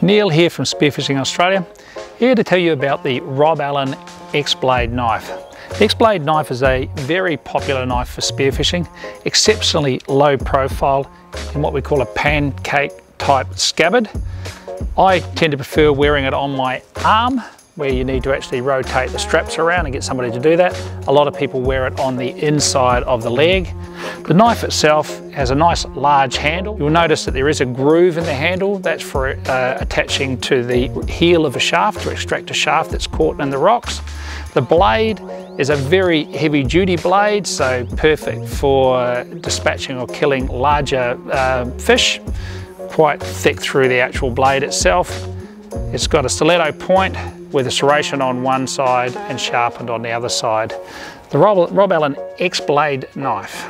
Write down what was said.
Neil here from Spearfishing Australia, here to tell you about the Rob Allen X-Blade knife. The X-Blade knife is a very popular knife for spearfishing, exceptionally low profile in what we call a pancake type scabbard. I tend to prefer wearing it on my arm where you need to actually rotate the straps around and get somebody to do that. A lot of people wear it on the inside of the leg. The knife itself has a nice large handle. You'll notice that there is a groove in the handle. That's for uh, attaching to the heel of a shaft to extract a shaft that's caught in the rocks. The blade is a very heavy duty blade, so perfect for dispatching or killing larger uh, fish. Quite thick through the actual blade itself. It's got a stiletto point with a serration on one side and sharpened on the other side. The Rob, Rob Allen X-Blade knife.